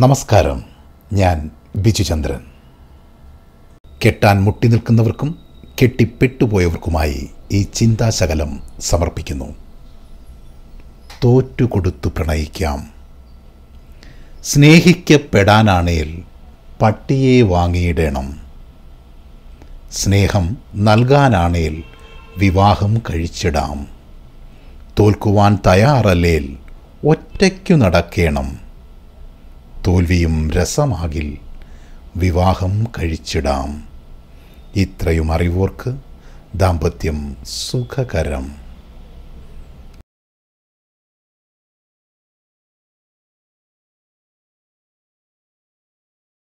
നമസ്കാരം. ഞാൻ ബിജുചന്ദ്രൻ കെട്ടാൻ മുട്ടി നിൽക്കുന്നവർക്കും കെട്ടിപ്പെട്ടുപോയവർക്കുമായി ഈ ചിന്താശകലം സമർപ്പിക്കുന്നു. തോറ്റുകൊടുത്തു പ്രണയിക്കാം. സ്നേഹിക്കപ്പെടാനാണേൽ പട്ടിയെ വാങ്ങിയിടണം. സ്നേഹം നൽകാനാണേൽ വിവാഹം കഴിച്ചിടാം. തോൽക്കുവാൻ തയ്യാറല്ലേൽ ഒറ്റയ്ക്കു നടക്കേണം. തോൽവിയും രസമാകിൽ വിവാഹം കഴിച്ചിടാം. ഇത്രയും അറിവോർക്ക് ദാമ്പത്യം സുഖകരം.